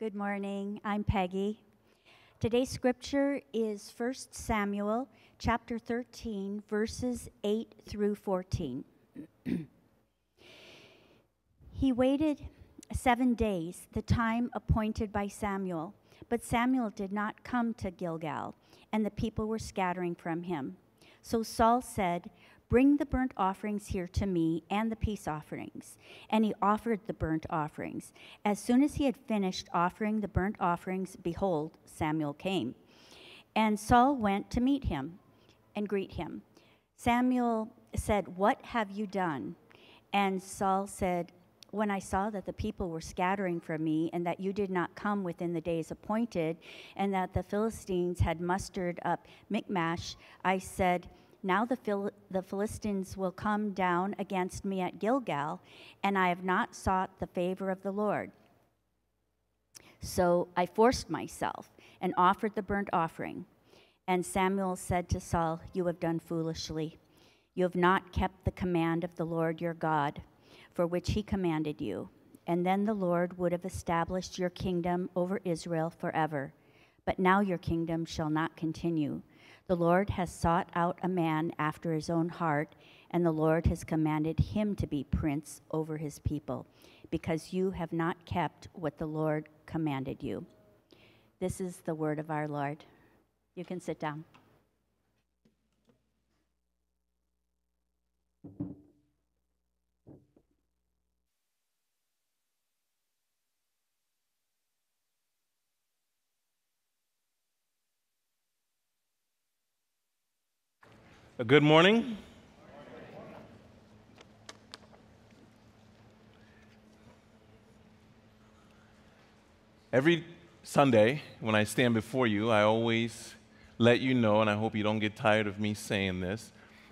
Good morning. I'm Peggy. Today's scripture is 1 Samuel chapter 13 verses 8 through 14. he waited 7 days, the time appointed by Samuel, but Samuel did not come to Gilgal, and the people were scattering from him. So Saul said, Bring the burnt offerings here to me and the peace offerings. And he offered the burnt offerings. As soon as he had finished offering the burnt offerings, behold, Samuel came. And Saul went to meet him and greet him. Samuel said, What have you done? And Saul said, when I saw that the people were scattering from me, and that you did not come within the days appointed, and that the Philistines had mustered up Michmash, I said, now the, Phil- the Philistines will come down against me at Gilgal, and I have not sought the favor of the Lord. So I forced myself and offered the burnt offering. And Samuel said to Saul, You have done foolishly. You have not kept the command of the Lord your God, for which he commanded you. And then the Lord would have established your kingdom over Israel forever. But now your kingdom shall not continue. The Lord has sought out a man after his own heart, and the Lord has commanded him to be prince over his people, because you have not kept what the Lord commanded you. This is the word of our Lord. You can sit down. Good morning. Every Sunday, when I stand before you, I always let you know, and I hope you don't get tired of me saying this,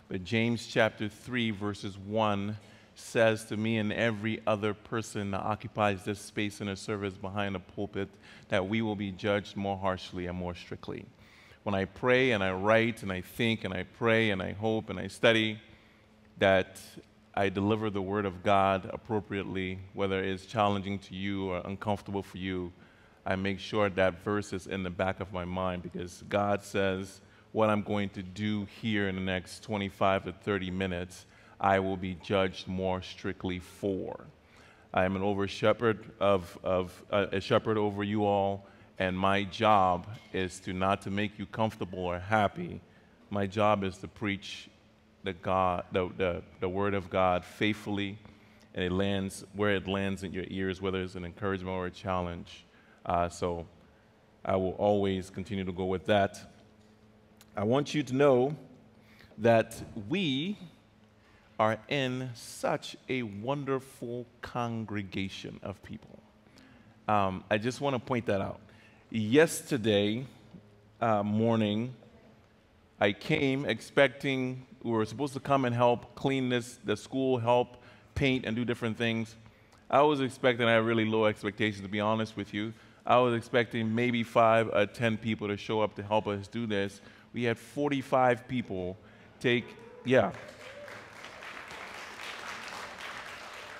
but James chapter 3, verses 1 says to me and every other person that occupies this space in a service behind a pulpit that we will be judged more harshly and more strictly when I pray and I write and I think and I pray and I hope and I study, that I deliver the Word of God appropriately, whether it's challenging to you or uncomfortable for you. I make sure that verse is in the back of my mind because God says what I'm going to do here in the next 25 to 30 minutes, I will be judged more strictly for. I am an over shepherd of, of uh, a shepherd over you all and my job is to not to make you comfortable or happy. My job is to preach the God, the, the, the word of God faithfully, and it lands where it lands in your ears, whether it's an encouragement or a challenge. Uh, so I will always continue to go with that. I want you to know that we are in such a wonderful congregation of people. Um, I just want to point that out yesterday uh, morning, I came expecting we were supposed to come and help clean this, the school, help paint and do different things. I was expecting, I had really low expectations to be honest with you. I was expecting maybe five or 10 people to show up to help us do this. We had 45 people take, yeah,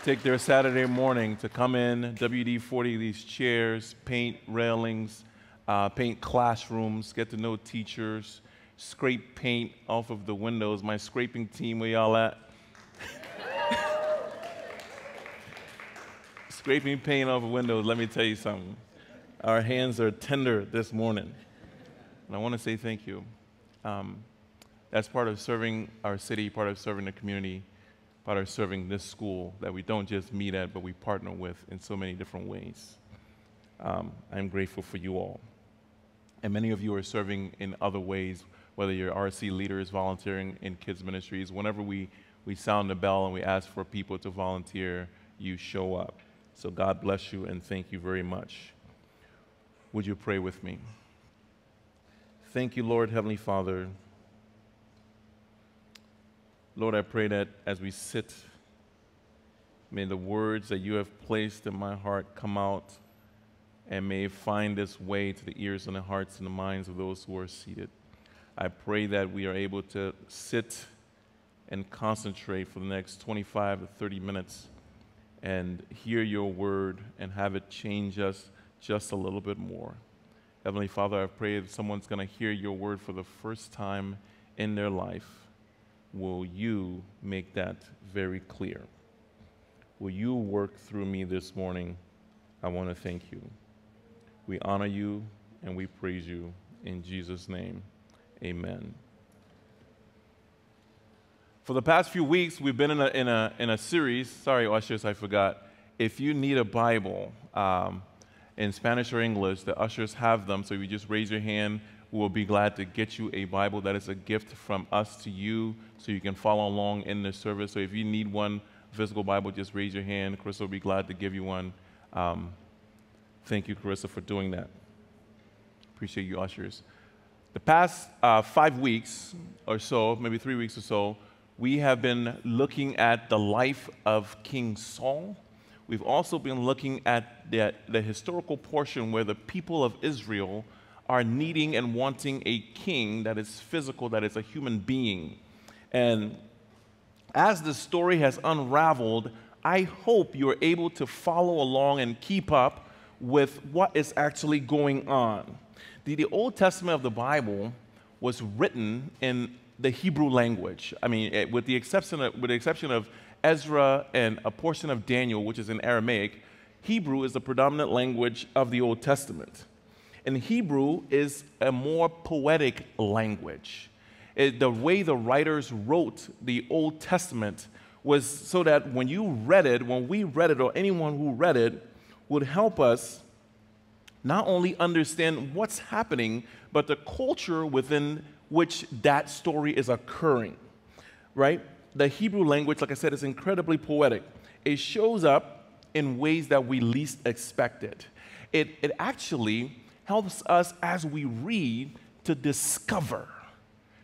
take their Saturday morning to come in, WD 40 these chairs, paint railings, uh, paint classrooms, get to know teachers, scrape paint off of the windows. My scraping team, where y'all at? scraping paint off of windows, let me tell you something. Our hands are tender this morning. And I want to say thank you. Um, that's part of serving our city, part of serving the community part of serving this school that we don't just meet at, but we partner with in so many different ways. Um, I'm grateful for you all. And many of you are serving in other ways, whether you're RC leaders, volunteering in kids' ministries. Whenever we, we sound the bell and we ask for people to volunteer, you show up. So God bless you and thank you very much. Would you pray with me? Thank you, Lord, Heavenly Father Lord, I pray that as we sit, may the words that you have placed in my heart come out and may find its way to the ears and the hearts and the minds of those who are seated. I pray that we are able to sit and concentrate for the next 25 to 30 minutes and hear your word and have it change us, just a little bit more. Heavenly Father, I pray that someone's going to hear your word for the first time in their life. Will you make that very clear? Will you work through me this morning? I want to thank you. We honor you and we praise you in Jesus' name. Amen. For the past few weeks, we've been in a, in a, in a series. Sorry, ushers, I forgot. If you need a Bible um, in Spanish or English, the ushers have them. So you just raise your hand, we'll be glad to get you a Bible. That is a gift from us to you so you can follow along in the service. So if you need one physical Bible, just raise your hand. Carissa will be glad to give you one. Um, thank you, Carissa, for doing that. Appreciate you, ushers. The past uh, five weeks or so, maybe three weeks or so, we have been looking at the life of King Saul. We've also been looking at the, the historical portion where the people of Israel are needing and wanting a king that is physical, that is a human being. And as the story has unraveled, I hope you're able to follow along and keep up with what is actually going on. The, the Old Testament of the Bible was written in the Hebrew language. I mean, eh, with the exception of, with the exception of Ezra and a portion of Daniel, which is in Aramaic, Hebrew is the predominant language of the Old Testament. And Hebrew is a more poetic language. It, the way the writers wrote the Old Testament was so that when you read it, when we read it, or anyone who read it, would help us not only understand what's happening, but the culture within which that story is occurring, right? The Hebrew language, like I said, is incredibly poetic. It shows up in ways that we least expect it. It, it actually helps us as we read to discover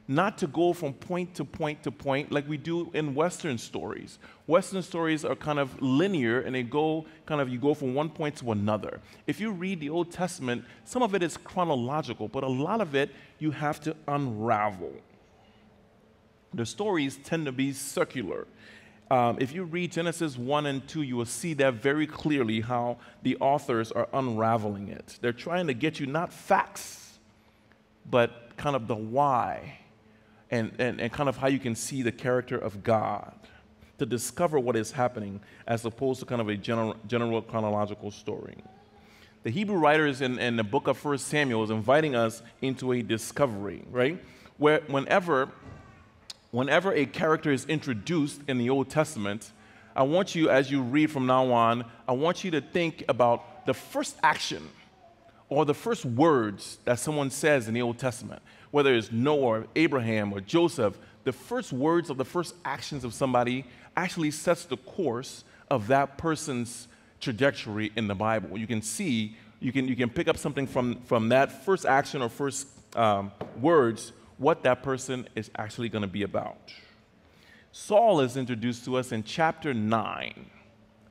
not to go from point to point to point like we do in Western stories. Western stories are kind of linear and they go kind of, you go from one point to another. If you read the Old Testament, some of it is chronological, but a lot of it you have to unravel. The stories tend to be circular. Um, if you read Genesis 1 and 2, you will see that very clearly how the authors are unraveling it. They're trying to get you not facts, but kind of the why and, and, and kind of how you can see the character of God to discover what is happening as opposed to kind of a general, general chronological story. The Hebrew writers in, in the book of 1 Samuel is inviting us into a discovery, right? Where whenever, whenever a character is introduced in the Old Testament, I want you, as you read from now on, I want you to think about the first action or the first words that someone says in the Old Testament whether it's Noah, Abraham, or Joseph, the first words of the first actions of somebody actually sets the course of that person's trajectory in the Bible. You can see, you can, you can pick up something from, from that first action or first um, words, what that person is actually going to be about. Saul is introduced to us in chapter 9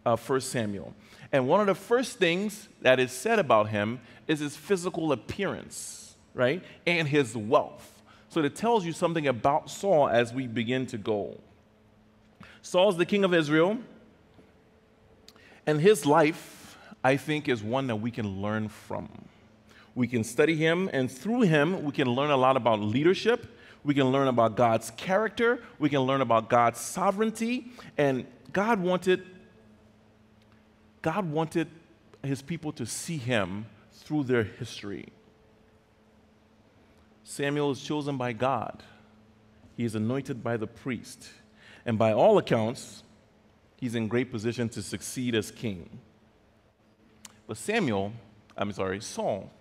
of 1 Samuel. And one of the first things that is said about him is his physical appearance right? And his wealth. So it tells you something about Saul as we begin to go. Saul's the king of Israel, and his life, I think, is one that we can learn from. We can study him, and through him, we can learn a lot about leadership. We can learn about God's character. We can learn about God's sovereignty. And God wanted, God wanted his people to see him through their history. Samuel is chosen by God. He is anointed by the priest. And by all accounts, he's in great position to succeed as king. But Samuel, I'm sorry, Saul,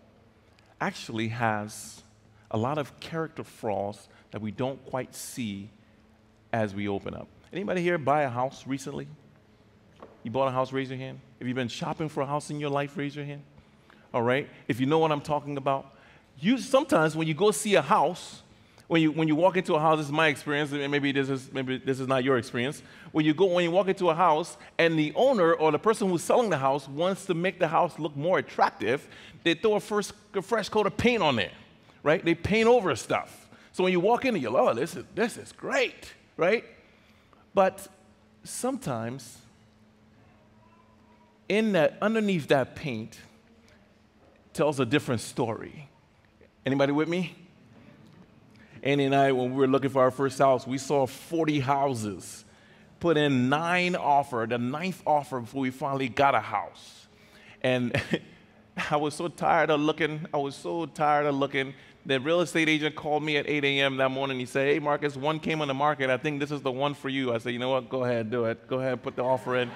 actually has a lot of character flaws that we don't quite see as we open up. Anybody here buy a house recently? You bought a house, raise your hand. Have you've been shopping for a house in your life, raise your hand. All right? If you know what I'm talking about, you sometimes when you go see a house, when you when you walk into a house, this is my experience, and maybe this is maybe this is not your experience. When you go when you walk into a house and the owner or the person who's selling the house wants to make the house look more attractive, they throw a first a fresh coat of paint on there, right? They paint over stuff. So when you walk in, you're like, oh, this is this is great, right? But sometimes in that underneath that paint tells a different story. Anybody with me? Annie and I, when we were looking for our first house, we saw 40 houses. Put in nine offer, the ninth offer before we finally got a house. And I was so tired of looking. I was so tired of looking. The real estate agent called me at 8 a.m. that morning. He said, Hey, Marcus, one came on the market. I think this is the one for you. I said, You know what? Go ahead, do it. Go ahead, and put the offer in.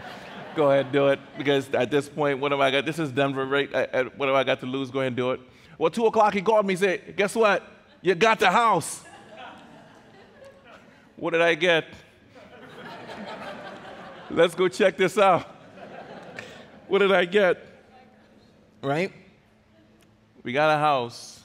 Go ahead, do it. Because at this point, what have I got? This is Denver, right? What have I got to lose? Go ahead and do it. Well, 2 o'clock, he called me and said, Guess what? You got the house. what did I get? Let's go check this out. What did I get? Right? We got a house.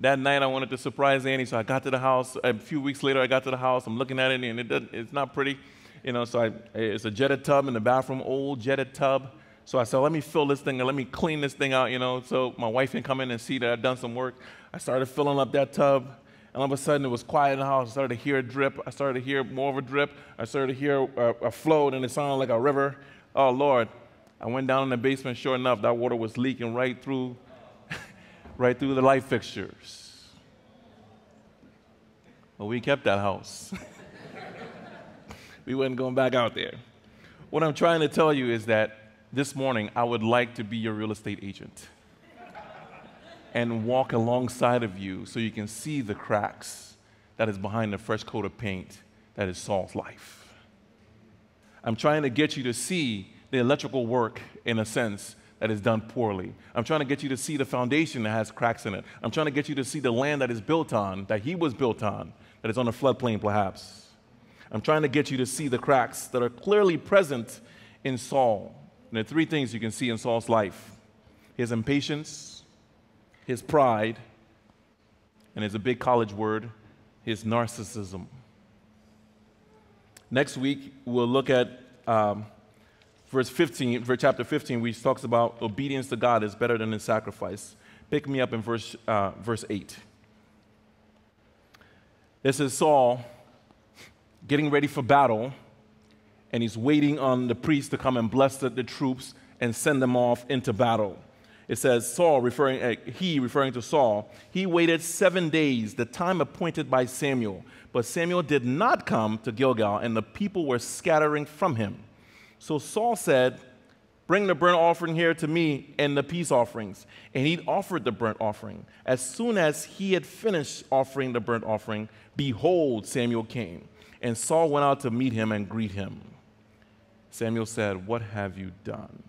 That night, I wanted to surprise Annie, so I got to the house. A few weeks later, I got to the house. I'm looking at it, and it it's not pretty. You know, so I, it's a jetted tub in the bathroom, old jetted tub. So I said, let me fill this thing and let me clean this thing out, you know, so my wife can come in and see that I've done some work. I started filling up that tub, and all of a sudden it was quiet in the house. I started to hear a drip. I started to hear more of a drip. I started to hear a, a flow, and it sounded like a river. Oh, Lord. I went down in the basement. Sure enough, that water was leaking right through, right through the light fixtures. But we kept that house. we wasn't going back out there. What I'm trying to tell you is that this morning I would like to be your real estate agent and walk alongside of you so you can see the cracks that is behind the fresh coat of paint that is Saul's life. I'm trying to get you to see the electrical work, in a sense, that is done poorly. I'm trying to get you to see the foundation that has cracks in it. I'm trying to get you to see the land that is built on, that he was built on, that is on a floodplain perhaps. I'm trying to get you to see the cracks that are clearly present in Saul. And there are three things you can see in Saul's life his impatience, his pride, and it's a big college word, his narcissism. Next week, we'll look at um, verse 15, verse chapter 15, which talks about obedience to God is better than a sacrifice. Pick me up in verse, uh, verse 8. This is Saul getting ready for battle, and he's waiting on the priest to come and bless the, the troops and send them off into battle. It says Saul, referring uh, he referring to Saul, he waited seven days, the time appointed by Samuel. But Samuel did not come to Gilgal, and the people were scattering from him. So Saul said, Bring the burnt offering here to me and the peace offerings. And he offered the burnt offering. As soon as he had finished offering the burnt offering, behold, Samuel came. And Saul went out to meet him and greet him. Samuel said, What have you done?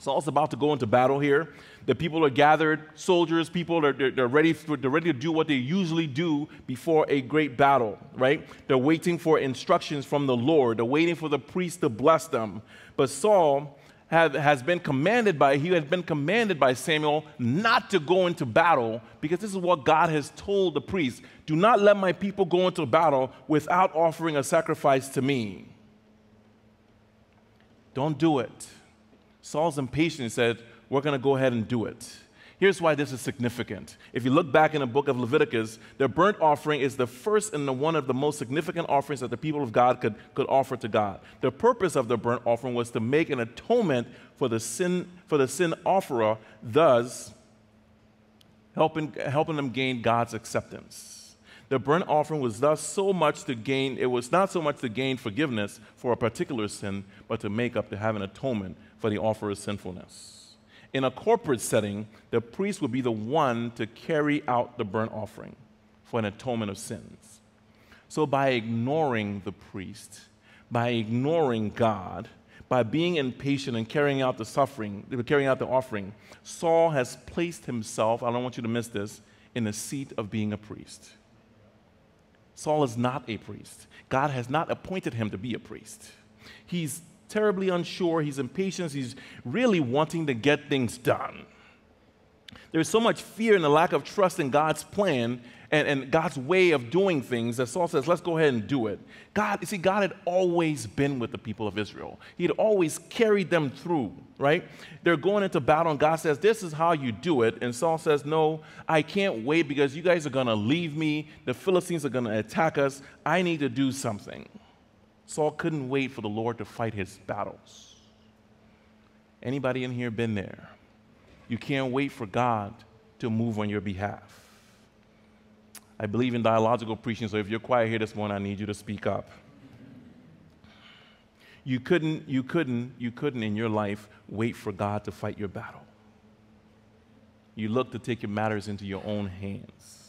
Saul's about to go into battle here. The people are gathered, soldiers, people, are, they're, they're, ready for, they're ready to do what they usually do before a great battle, right? They're waiting for instructions from the Lord. They're waiting for the priest to bless them. But Saul have, has been commanded by, he has been commanded by Samuel not to go into battle because this is what God has told the priest. Do not let my people go into battle without offering a sacrifice to me. Don't do it. Saul's impatient and said, We're going to go ahead and do it. Here's why this is significant. If you look back in the book of Leviticus, the burnt offering is the first and the one of the most significant offerings that the people of God could, could offer to God. The purpose of the burnt offering was to make an atonement for the sin, for the sin offerer, thus helping, helping them gain God's acceptance. The burnt offering was thus so much to gain, it was not so much to gain forgiveness for a particular sin, but to make up, to have an atonement for the offerer's sinfulness. In a corporate setting, the priest would be the one to carry out the burnt offering for an atonement of sins. So, by ignoring the priest, by ignoring God, by being impatient and carrying out the suffering, carrying out the offering, Saul has placed himself, I don't want you to miss this, in the seat of being a priest. Saul is not a priest. God has not appointed him to be a priest. He's terribly unsure, he's impatient, he's really wanting to get things done. There's so much fear and a lack of trust in God's plan and, and God's way of doing things that Saul says, let's go ahead and do it. God, you see, God had always been with the people of Israel. He had always carried them through, right? They're going into battle, and God says, This is how you do it. And Saul says, No, I can't wait because you guys are going to leave me. The Philistines are going to attack us. I need to do something. Saul couldn't wait for the Lord to fight his battles. Anybody in here been there? You can't wait for God to move on your behalf. I believe in dialogical preaching, so if you're quiet here this morning, I need you to speak up. You couldn't, you couldn't, you couldn't in your life wait for God to fight your battle. You look to take your matters into your own hands.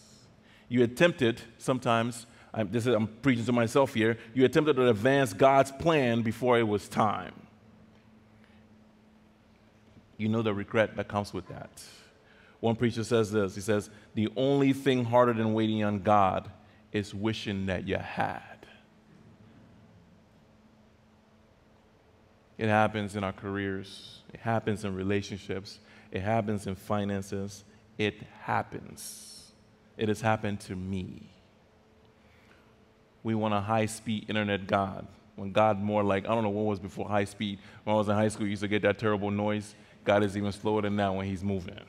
You attempted sometimes, I'm, this is, I'm preaching to myself here, you attempted to advance God's plan before it was time. You know the regret that comes with that. One preacher says this he says, The only thing harder than waiting on God is wishing that you had. It happens in our careers, it happens in relationships, it happens in finances. It happens. It has happened to me. We want a high speed internet God. When God more like, I don't know what was before high speed. When I was in high school, you used to get that terrible noise. God is even slower than that when He's moving,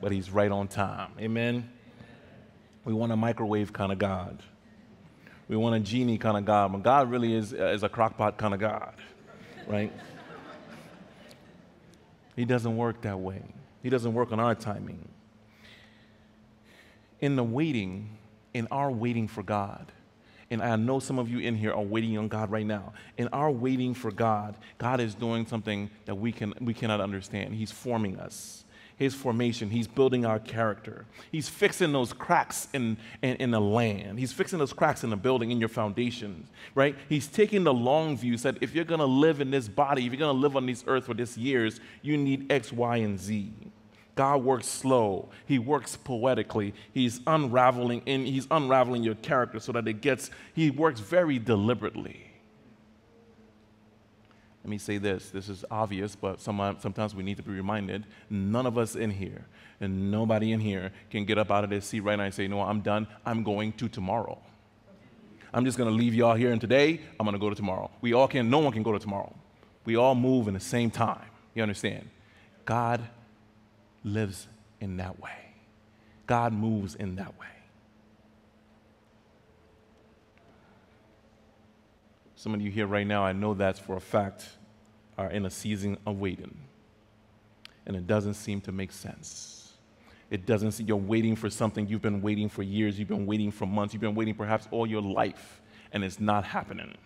but He's right on time. Amen? We want a microwave kind of God. We want a genie kind of God. But God really is, uh, is a crockpot kind of God, right? He doesn't work that way. He doesn't work on our timing. In the waiting, in our waiting for God, and I know some of you in here are waiting on God right now. In our waiting for God, God is doing something that we, can, we cannot understand. He's forming us his formation. He's building our character. He's fixing those cracks in, in, in, the land. He's fixing those cracks in the building, in your foundations, right? He's taking the long view, said, if you're going to live in this body, if you're going to live on this earth for this years, you need X, Y, and Z. God works slow. He works poetically. He's unraveling and he's unraveling your character so that it gets he works very deliberately. Let me say this this is obvious, but sometimes we need to be reminded none of us in here and nobody in here can get up out of their seat right now and say, No, I'm done. I'm going to tomorrow. I'm just going to leave y'all here and today. I'm going to go to tomorrow. We all can, no one can go to tomorrow. We all move in the same time. You understand? God lives in that way, God moves in that way. Some of you here right now, I know that's for a fact, are in a season of waiting. And it doesn't seem to make sense. It doesn't seem you're waiting for something you've been waiting for years, you've been waiting for months, you've been waiting perhaps all your life, and it's not happening.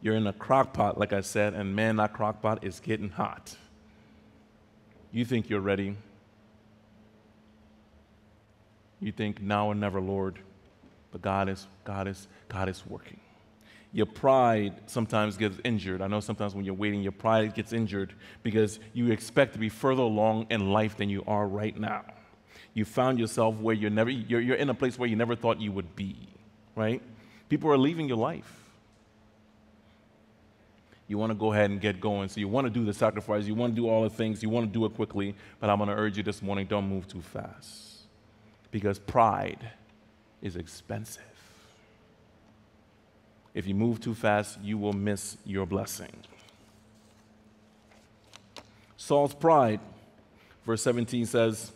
You're in a crock pot, like I said, and man, that crock pot is getting hot. You think you're ready. You think now or never, Lord. But God is, God is, God is working your pride sometimes gets injured. I know sometimes when you're waiting, your pride gets injured because you expect to be further along in life than you are right now. You found yourself where you're never, you're, you're in a place where you never thought you would be, right? People are leaving your life. You want to go ahead and get going. So you want to do the sacrifice. You want to do all the things. You want to do it quickly. But I'm going to urge you this morning don't move too fast because pride is expensive. If you move too fast, you will miss your blessing. Saul's pride, verse 17 says,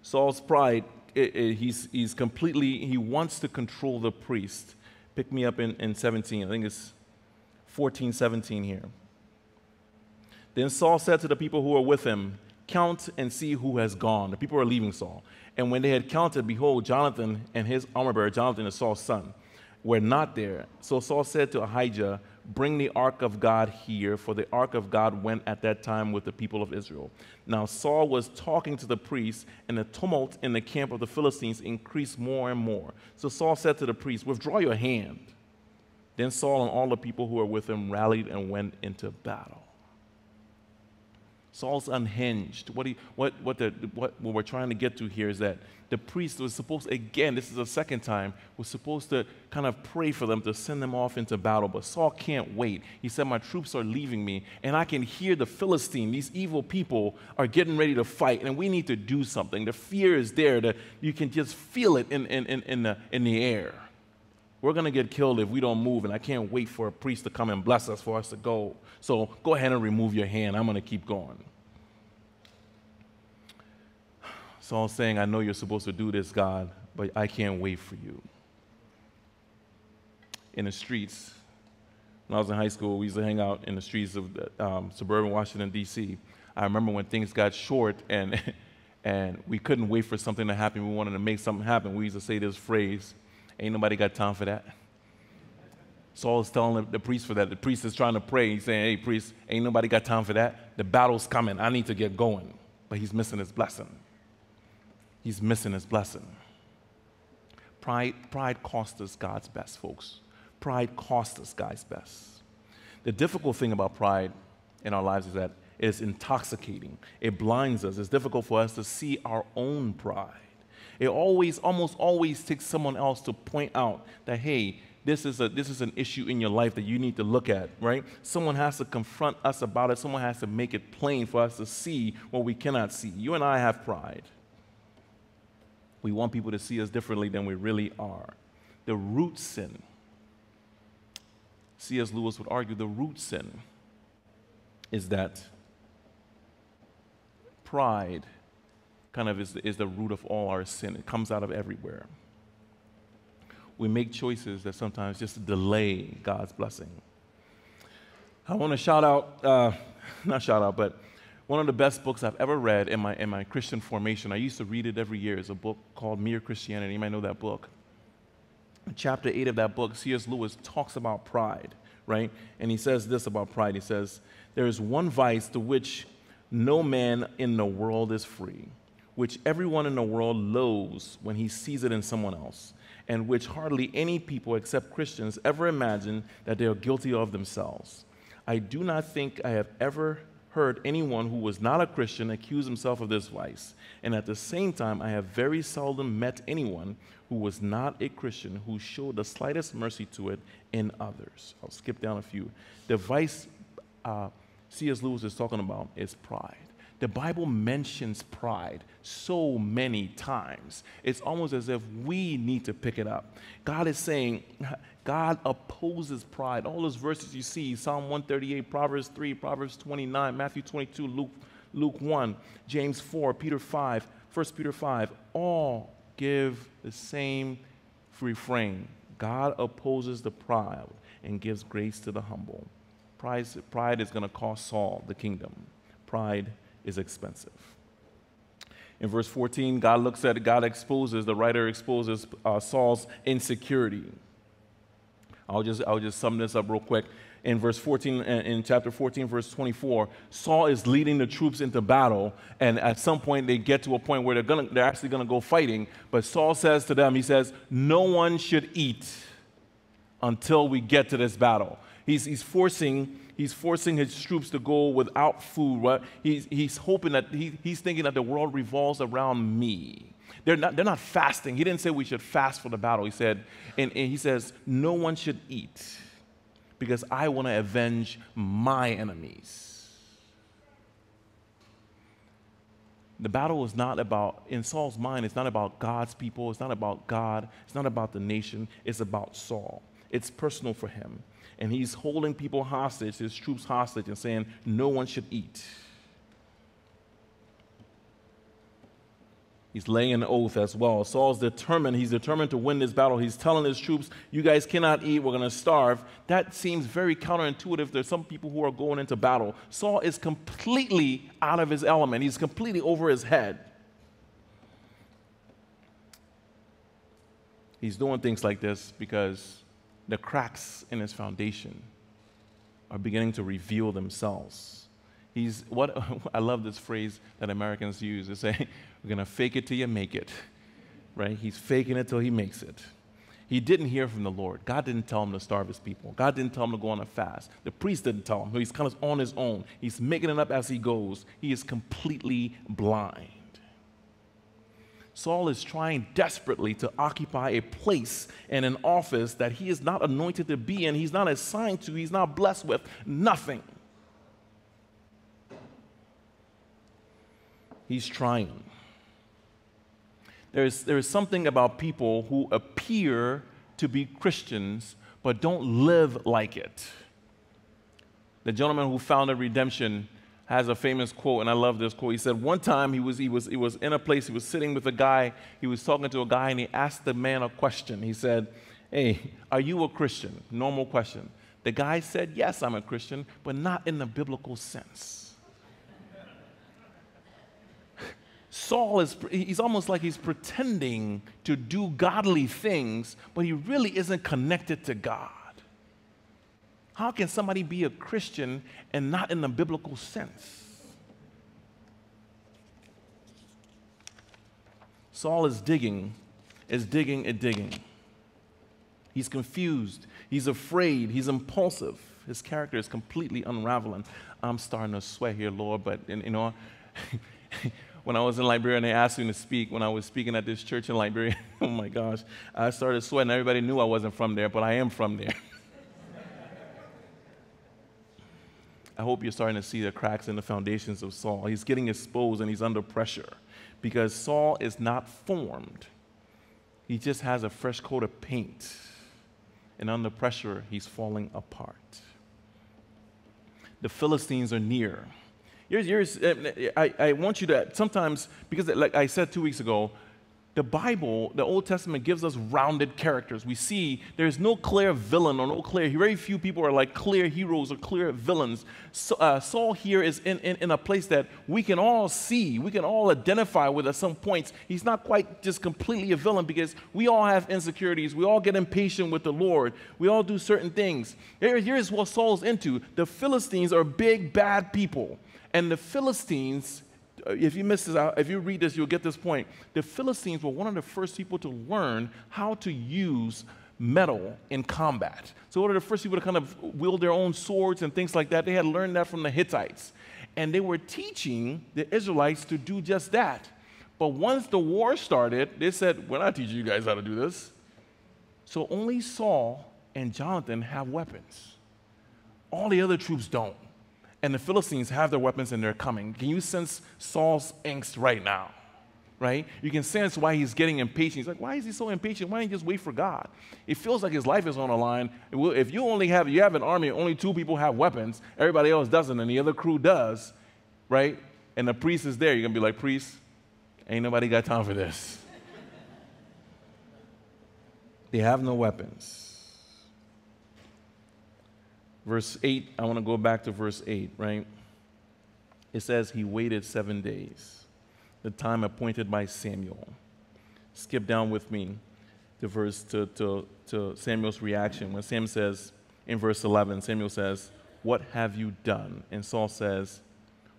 Saul's pride, it, it, he's, he's completely, he wants to control the priest. Pick me up in, in 17, I think it's 14, 17 here. Then Saul said to the people who were with him, Count and see who has gone. The people are leaving Saul. And when they had counted, behold, Jonathan and his armor bearer, Jonathan is Saul's son, were not there. So Saul said to Ahijah, Bring the ark of God here, for the ark of God went at that time with the people of Israel. Now Saul was talking to the priests, and the tumult in the camp of the Philistines increased more and more. So Saul said to the priests, Withdraw your hand. Then Saul and all the people who were with him rallied and went into battle. Saul's unhinged. What, he, what, what, the, what, what we're trying to get to here is that the priest was supposed, again, this is the second time, was supposed to kind of pray for them to send them off into battle. But Saul can't wait. He said, My troops are leaving me, and I can hear the Philistine, these evil people, are getting ready to fight, and we need to do something. The fear is there. The, you can just feel it in, in, in, in, the, in the air. We're going to get killed if we don't move, and I can't wait for a priest to come and bless us for us to go. So go ahead and remove your hand. I'm going to keep going. Saul's saying, I know you're supposed to do this, God, but I can't wait for you. In the streets, when I was in high school, we used to hang out in the streets of um, suburban Washington, D.C. I remember when things got short and, and we couldn't wait for something to happen. We wanted to make something happen. We used to say this phrase, ain't nobody got time for that. Saul is telling the, the priest for that. The priest is trying to pray. He's saying, hey, priest, ain't nobody got time for that. The battle's coming. I need to get going. But he's missing his blessing. He's missing his blessing. Pride, pride costs us God's best, folks. Pride costs us God's best. The difficult thing about pride in our lives is that it is intoxicating. It blinds us. It's difficult for us to see our own pride. It always, almost always takes someone else to point out that, hey, this is, a, this is an issue in your life that you need to look at, right? Someone has to confront us about it. Someone has to make it plain for us to see what we cannot see. You and I have pride. We want people to see us differently than we really are. The root sin, C.S. Lewis would argue, the root sin is that pride kind of is, is the root of all our sin. It comes out of everywhere. We make choices that sometimes just delay God's blessing. I want to shout out, uh, not shout out, but one of the best books I've ever read in my, in my Christian formation. I used to read it every year. It's a book called Mere Christianity. You might know that book. In chapter 8 of that book, C.S. Lewis talks about pride, right? And he says this about pride. He says, There is one vice to which no man in the world is free, which everyone in the world loathes when he sees it in someone else, and which hardly any people except Christians ever imagine that they are guilty of themselves. I do not think I have ever heard anyone who was not a Christian accuse himself of this vice. And at the same time, I have very seldom met anyone who was not a Christian who showed the slightest mercy to it in others. I'll skip down a few. The vice uh, C.S. Lewis is talking about is pride. The Bible mentions pride so many times. It's almost as if we need to pick it up. God is saying, God opposes pride. All those verses you see Psalm 138, Proverbs 3, Proverbs 29, Matthew 22, Luke, Luke 1, James 4, Peter 5, 1 Peter 5 all give the same refrain God opposes the proud and gives grace to the humble. Pride, pride is going to cost Saul the kingdom. Pride is expensive. In verse 14, God looks at God exposes, the writer exposes uh, Saul's insecurity. I'll just, I'll just sum this up real quick. In verse 14, uh, in chapter 14, verse 24, Saul is leading the troops into battle, and at some point they get to a point where they're, gonna, they're actually going to go fighting. But Saul says to them, he says, No one should eat until we get to this battle. He's, he's, forcing, he's forcing his troops to go without food. Right? He's, he's hoping that, he, he's thinking that the world revolves around me. They're not, they're not fasting. He didn't say we should fast for the battle. He said, and, and he says, no one should eat because I want to avenge my enemies. The battle is not about, in Saul's mind, it's not about God's people, it's not about God, it's not about the nation, it's about Saul. It's personal for him. And he's holding people hostage, his troops hostage, and saying, no one should eat. He's laying an oath as well. Saul's determined. He's determined to win this battle. He's telling his troops, You guys cannot eat. We're going to starve. That seems very counterintuitive. There's some people who are going into battle. Saul is completely out of his element, he's completely over his head. He's doing things like this because the cracks in his foundation are beginning to reveal themselves. He's what I love this phrase that Americans use. They say, We're gonna fake it till you make it. Right? He's faking it till he makes it. He didn't hear from the Lord. God didn't tell him to starve his people. God didn't tell him to go on a fast. The priest didn't tell him. He's kind of on his own. He's making it up as he goes. He is completely blind. Saul is trying desperately to occupy a place and an office that he is not anointed to be in, he's not assigned to, he's not blessed with, nothing. He's trying. There's, there's something about people who appear to be Christians but don't live like it. The gentleman who founded Redemption has a famous quote, and I love this quote. He said, One time he was, he, was, he was in a place, he was sitting with a guy, he was talking to a guy, and he asked the man a question. He said, Hey, are you a Christian? Normal question. The guy said, Yes, I'm a Christian, but not in the biblical sense. Saul is, he's almost like he's pretending to do godly things, but he really isn't connected to God. How can somebody be a Christian and not in the biblical sense? Saul is digging, is digging and digging. He's confused, he's afraid, he's impulsive. His character is completely unraveling. I'm starting to sweat here, Lord, but you know, when I was in Liberia and they asked me to speak, when I was speaking at this church in Liberia, oh my gosh, I started sweating. Everybody knew I wasn't from there, but I am from there. I hope you're starting to see the cracks in the foundations of Saul. He's getting exposed and he's under pressure because Saul is not formed. He just has a fresh coat of paint. And under pressure, he's falling apart. The Philistines are near. Here's, here's, I, I want you to sometimes, because like I said two weeks ago, the Bible, the Old Testament gives us rounded characters. We see there's no clear villain or no clear, very few people are like clear heroes or clear villains. So, uh, Saul here is in, in, in, a place that we can all see, we can all identify with at some points. He's not quite just completely a villain because we all have insecurities. We all get impatient with the Lord. We all do certain things. Here, here's what Saul's into the Philistines are big, bad people. And the Philistines Uh, if you miss this if you read this, you'll get this point. The Philistines were one of the first people to learn how to use metal in combat. So, one of the first people to kind of wield their own swords and things like that, they had learned that from the Hittites. And they were teaching the Israelites to do just that. But once the war started, they said, We're not teaching you guys how to do this. So, only Saul and Jonathan have weapons. All the other troops don't and the Philistines have their weapons and they're coming. Can you sense Saul's angst right now? Right? You can sense why he's getting impatient. He's like, why is he so impatient? Why don't he just wait for God? It feels like his life is on the line. If you only have you have an army, only two people have weapons, everybody else doesn't, and the other crew does, right? And the priest is there, you're gonna be like, priest, ain't nobody got time for this. they have no weapons verse 8, I want to go back to verse 8, right? It says, He waited seven days, the time appointed by Samuel. Skip down with me to verse to, to, to Samuel's reaction. When Sam says in verse 11, Samuel says, What have you done? And Saul says,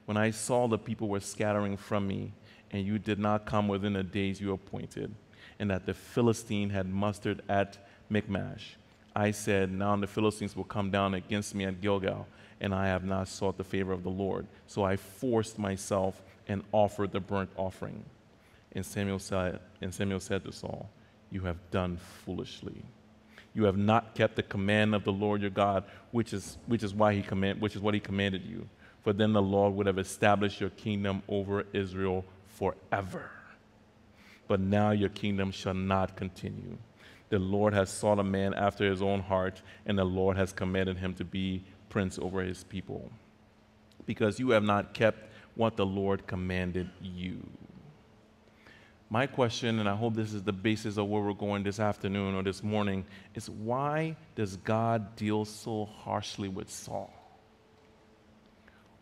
When I saw the people were scattering from me, and you did not come within the days you appointed, and that the Philistine had mustered at Michmash I said, Now the Philistines will come down against me at Gilgal, and I have not sought the favor of the Lord. So I forced myself and offered the burnt offering. And Samuel said, and Samuel said to Saul, You have done foolishly. You have not kept the command of the Lord your God, which is, which is why he command, which is what he commanded you. For then the Lord would have established your kingdom over Israel forever. But now your kingdom shall not continue the Lord has sought a man after his own heart, and the Lord has commanded him to be prince over his people. Because you have not kept what the Lord commanded you. My question, and I hope this is the basis of where we're going this afternoon or this morning, is why does God deal so harshly with Saul?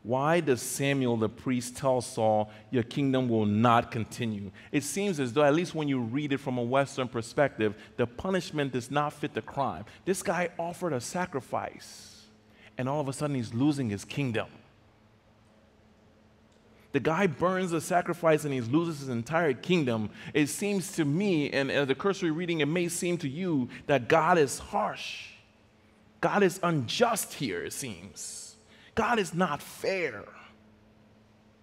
Why does Samuel the priest tell Saul, Your kingdom will not continue? It seems as though, at least when you read it from a Western perspective, the punishment does not fit the crime. This guy offered a sacrifice, and all of a sudden he's losing his kingdom. The guy burns the sacrifice and he loses his entire kingdom. It seems to me, and as the cursory reading, it may seem to you that God is harsh. God is unjust here, it seems. God is not fair.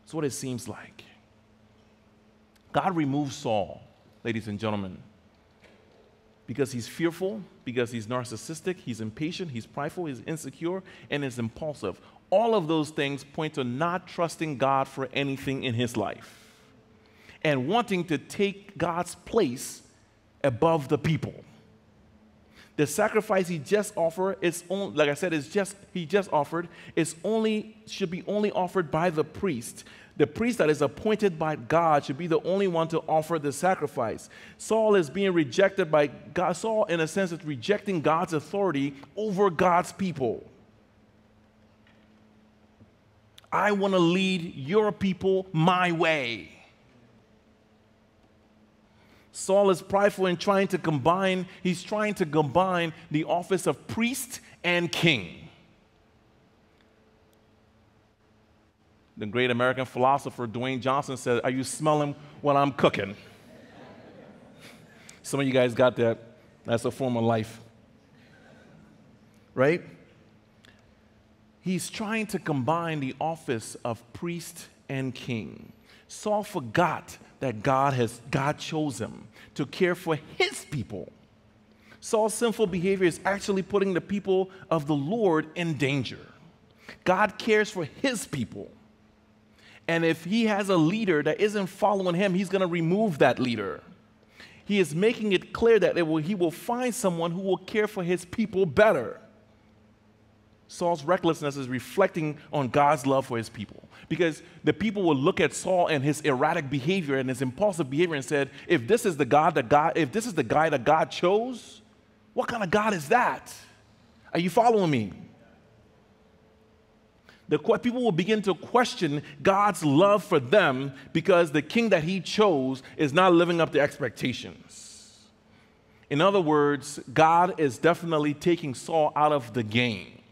That's what it seems like. God removes Saul, ladies and gentlemen, because he's fearful, because he's narcissistic, he's impatient, he's prideful, he's insecure, and is impulsive. All of those things point to not trusting God for anything in his life and wanting to take God's place above the people. The sacrifice he just offered is only, like I said, is just he just offered is only should be only offered by the priest. The priest that is appointed by God should be the only one to offer the sacrifice. Saul is being rejected by God. Saul, in a sense, is rejecting God's authority over God's people. I want to lead your people my way. Saul is prideful in trying to combine, he's trying to combine the office of priest and king. The great American philosopher Dwayne Johnson said, Are you smelling what I'm cooking? Some of you guys got that. That's a form of life. Right? He's trying to combine the office of priest and king. Saul forgot that God has God chose him to care for his people. Saul's sinful behavior is actually putting the people of the Lord in danger. God cares for his people. And if he has a leader that isn't following him, he's going to remove that leader. He is making it clear that will, he will find someone who will care for his people better. Saul's recklessness is reflecting on God's love for his people. Because the people will look at Saul and his erratic behavior and his impulsive behavior and said, if this is the God that God, if this is the guy that God chose, what kind of God is that? Are you following me? The people will begin to question God's love for them because the king that he chose is not living up to expectations. In other words, God is definitely taking Saul out of the game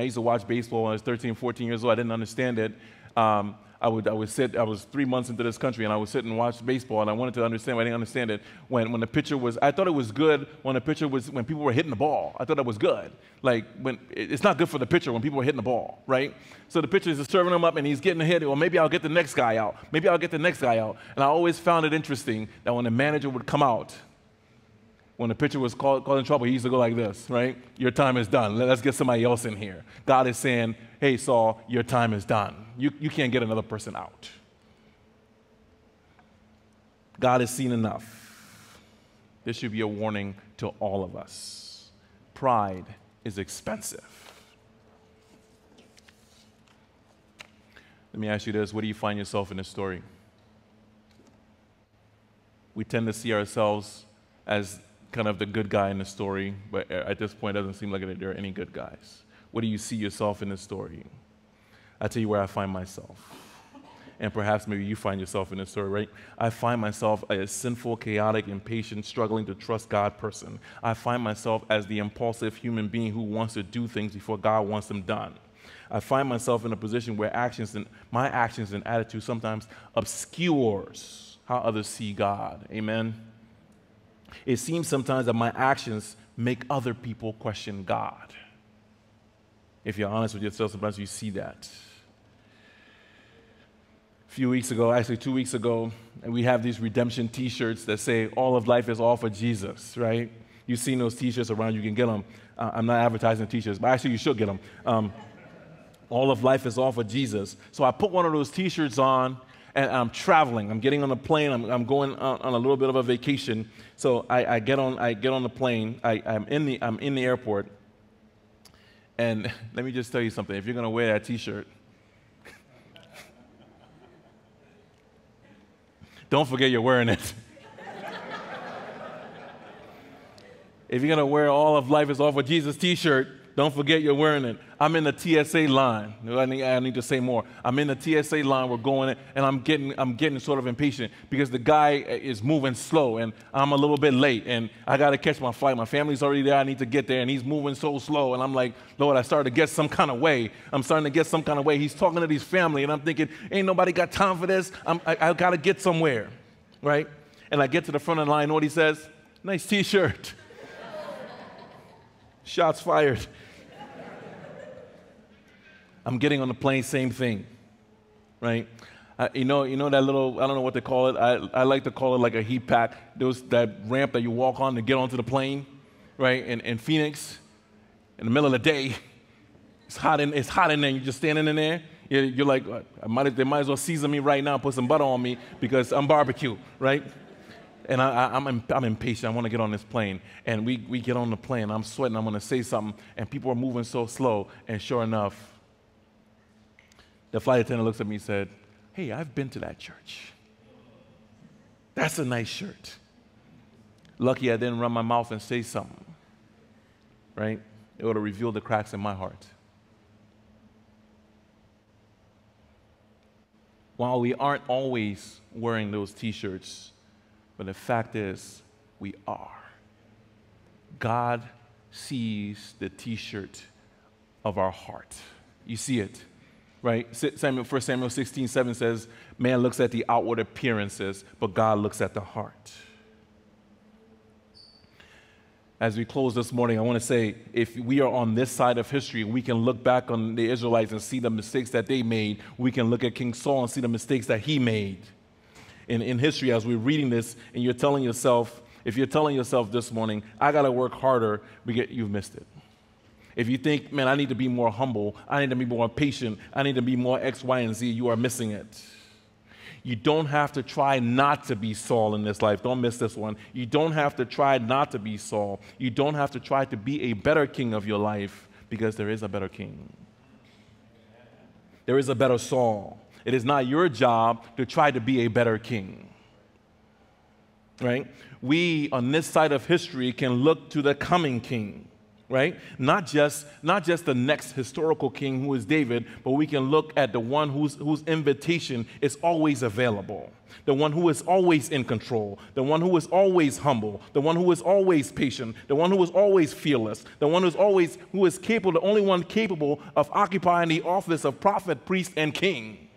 I used to watch baseball when I was 13, 14 years old, I didn't understand it. Um, I would, I would sit, I was three months into this country and I would sit and watch baseball and I wanted to understand, why I didn't understand it. When, when the pitcher was, I thought it was good when the pitcher was, when people were hitting the ball. I thought that was good. Like, when, it's not good for the pitcher when people are hitting the ball, right? So the pitcher is serving him up and he's getting a hit. Well, maybe I'll get the next guy out. Maybe I'll get the next guy out. And I always found it interesting that when the manager would come out, when the pitcher was called, in trouble, he used to go like this, right? Your time is done. Let's get somebody else in here. God is saying, hey, Saul, your time is done. You, you can't get another person out. God has seen enough. This should be a warning to all of us. Pride is expensive. Let me ask you this what do you find yourself in this story? We tend to see ourselves as kind of the good guy in the story, but at this point, it doesn't seem like there are any good guys. What do you see yourself in the story? I tell you where I find myself. And perhaps maybe you find yourself in this story, right? I find myself a sinful, chaotic, impatient, struggling to trust God person. I find myself as the impulsive human being who wants to do things before God wants them done. I find myself in a position where actions and my actions and attitude sometimes obscures how others see God. Amen. It seems sometimes that my actions make other people question God. If you're honest with yourself, sometimes you see that. A few weeks ago, actually two weeks ago, we have these redemption t shirts that say, All of life is all for Jesus, right? You've seen those t shirts around, you can get them. Uh, I'm not advertising t shirts, but actually, you should get them. Um, all of life is all for Jesus. So I put one of those t shirts on and I'm traveling. I'm getting on a plane. I'm, I'm going on, on, a little bit of a vacation. So I, I, get on I get on the plane. I, I'm in the I'm in the airport. And let me just tell you something. If you're gonna wear that T-shirt, don't forget you're wearing it. if you're gonna wear all of life is all for Jesus T-shirt, don't forget you're wearing it. I'm in the TSA line. I need, I need to say more. I'm in the TSA line. We're going, and I'm getting, I'm getting sort of impatient because the guy eh, is moving slow, and I'm a little bit late, and I got to catch my flight. My family's already there. I need to get there, and he's moving so slow, and I'm like, Lord, I started to get some kind of way. I'm starting to get some kind of way. He's talking to his family, and I'm thinking, ain't nobody got time for this. I'm, I, I got to get somewhere, right? And I get to the front of the line. What he says? Nice T-shirt. Shots fired. I'm getting on the plane, same thing, right? Uh, you know, you know that little, I don't know what they call it. I, I like to call it like a heat pack. Those, that ramp that you walk on to get onto the plane, right? In, in Phoenix, in the middle of the day, it's hot in, it's hot in there. You're just standing in there. You're, you're like, might, they might as well season me right now, put some butter on me because I'm barbecue, right? and I, am I'm, I'm impatient. I want to get on this plane. And we, we get on the plane. I'm sweating. I'm going to say something. And people are moving so slow. And sure enough, the flight attendant looks at me and said, Hey, I've been to that church. That's a nice shirt. Lucky I didn't run my mouth and say something, right? It would have revealed the cracks in my heart. While we aren't always wearing those t shirts, but the fact is, we are. God sees the t shirt of our heart. You see it, right? Samuel, 1 Samuel 16 7 says, Man looks at the outward appearances, but God looks at the heart. As we close this morning, I want to say if we are on this side of history, we can look back on the Israelites and see the mistakes that they made. We can look at King Saul and see the mistakes that he made in, in history as we're reading this and you're telling yourself, if you're telling yourself this morning, I got to work harder, we get, you've missed it. If you think, man, I need to be more humble, I need to be more patient, I need to be more X, Y, and Z, you are missing it. You don't have to try not to be Saul in this life. Don't miss this one. You don't have to try not to be Saul. You don't have to try to be a better king of your life because there is a better king. There is a better Saul. It is not your job to try to be a better king. Right? We, on this side of history, can look to the coming king right? Not just not just the next historical king who is david but we can look at the one whose whose invitation is always available. The one who is always in control. The one who is always humble. The one who is always patient. The one who is always fearless. The one who's always who is capable the only one capable of occupying the office of prophet priest and king.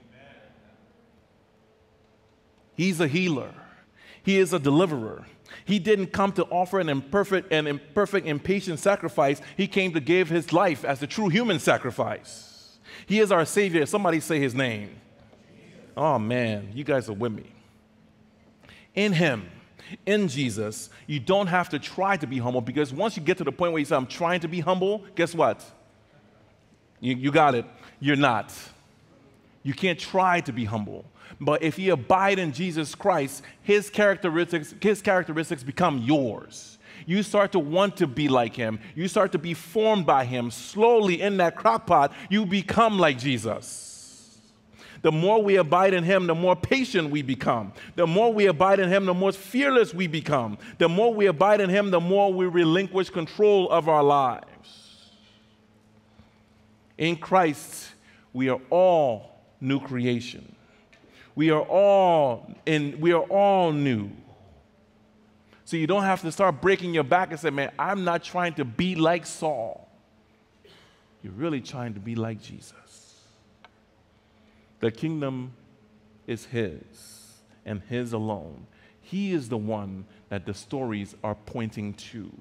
He's a healer. He is a deliverer. He didn't come to offer an imperfect and imperfect impatient sacrifice. He came to give his life as the true human sacrifice. He is our Savior. Somebody say his name. Oh man, you guys are with me. In him, in Jesus, you don't have to try to be humble because once you get to the point where you say, I'm trying to be humble, guess what? You, you got it. You're not. You can't try to be humble. But if you abide in Jesus Christ, his characteristics, his characteristics become yours. You start to want to be like him. You start to be formed by him. Slowly in that crockpot, you become like Jesus. The more we abide in him, the more patient we become. The more we abide in him, the more fearless we become. The more we abide in him, the more we relinquish control of our lives. In Christ, we are all new creation. We are all in, we are all new. So you don't have to start breaking your back and say, man, I'm not trying to be like Saul. You're really trying to be like Jesus. The kingdom is his and his alone. He is the one that the stories are pointing to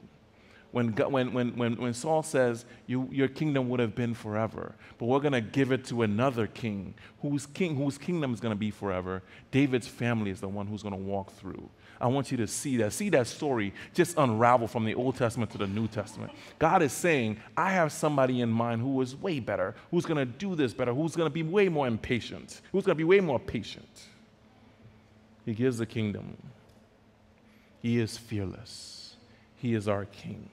when, when, when, when, when Saul says, you, Your kingdom would have been forever, but we're going to give it to another king whose, king, whose kingdom is going to be forever, David's family is the one who's going to walk through. I want you to see that. See that story just unravel from the Old Testament to the New Testament. God is saying, I have somebody in mind who is way better, who's going to do this better, who's going to be way more impatient, who's going to be way more patient. He gives the kingdom. He is fearless. He is our king.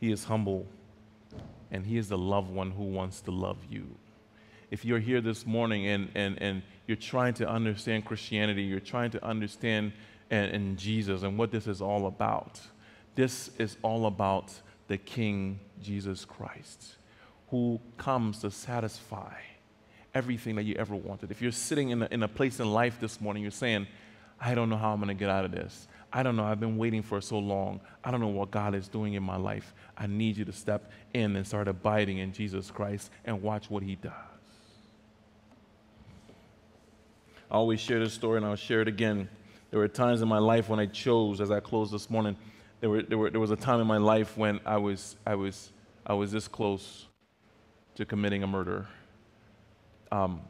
He is humble, and He is the loved one who wants to love you. If you're here this morning and, and, and you're trying to understand Christianity, you're trying to understand and, and Jesus and what this is all about, this is all about the King Jesus Christ, who comes to satisfy everything that you ever wanted. If you're sitting in a, in a place in life this morning, you're saying, I don't know how I'm going to get out of this. I don't know. I've been waiting for so long. I don't know what God is doing in my life. I need you to step in and start abiding in Jesus Christ and watch what He does. I always share this story and I'll share it again. There were times in my life when I chose, as I closed this morning, there, were, there, were, there was a time in my life when I was, I was, I was this close to committing a murder. Um,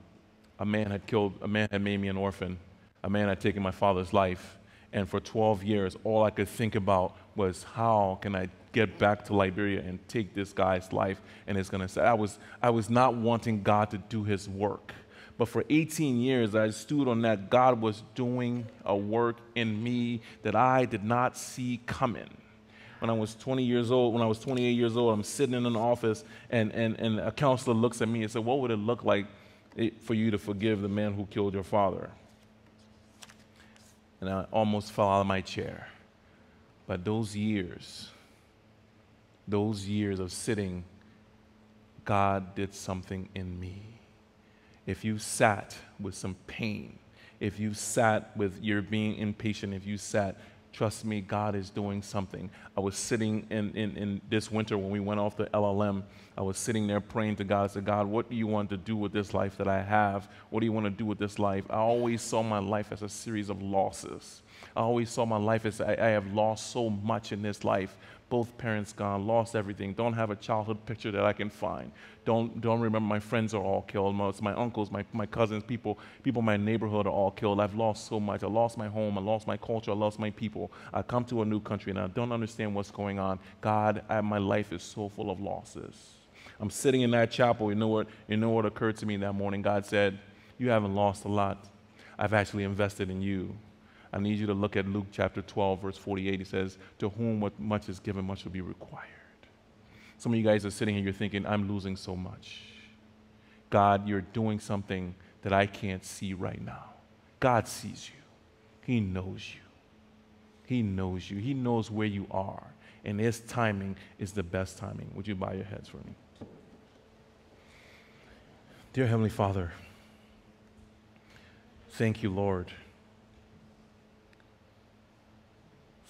a man had killed, a man had made me an orphan. A man had taken my father's life and for 12 years, all I could think about was how can I get back to Liberia and take this guy's life? And it's going to say, I was, I was not wanting God to do his work. But for 18 years, I stood on that. God was doing a work in me that I did not see coming. When I was 20 years old, when I was 28 years old, I'm sitting in an office, and, and, and a counselor looks at me and said, What would it look like eh, for you to forgive the man who killed your father? And I almost fell out of my chair. But those years, those years of sitting, God did something in me if you sat with some pain, if you sat with your being impatient, if you sat, trust me, God is doing something. I was sitting in, in, in this winter when we went off the LLM, I was sitting there praying to God. I said, God, what do you want to do with this life that I have? What do you want to do with this life? I always saw my life as a series of losses. I always saw my life as I, I have lost so much in this life, both parents gone, lost everything, don't have a childhood picture that I can find. Don't, don't remember my friends are all killed. My, my uncles, my, my cousins, people, people in my neighborhood are all killed. I've lost so much. I lost my home. I lost my culture. I lost my people. I come to a new country and I don't understand what's going on. God, I, my life is so full of losses. I'm sitting in that chapel. You know what? You know what occurred to me that morning? God said, "You haven't lost a lot. I've actually invested in you." I need you to look at Luke chapter 12, verse 48. He says, To whom much is given, much will be required. Some of you guys are sitting here, you're thinking, I'm losing so much. God, you're doing something that I can't see right now. God sees you, He knows you. He knows you, He knows where you are. And His timing is the best timing. Would you bow your heads for me? Dear Heavenly Father, thank you, Lord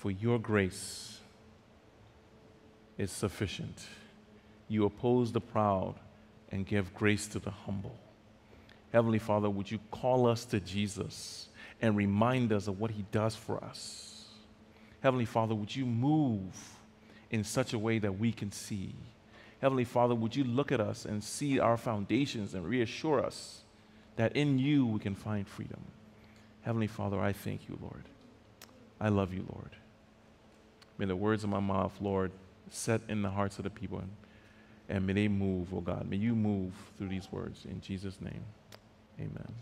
for your grace is sufficient. You oppose the proud and give grace to the humble. Heavenly Father, would you call us to Jesus and remind us of what he does for us? Heavenly Father, would you move in such a way that we can see? Heavenly Father, would you look at us and see our foundations and reassure us that in you we can find freedom? Heavenly Father, I thank you, Lord. I love you, Lord. May the words of my mouth, Lord, set in the hearts of the people. And, may they move, oh God. May you move through these words. In Jesus' name, amen.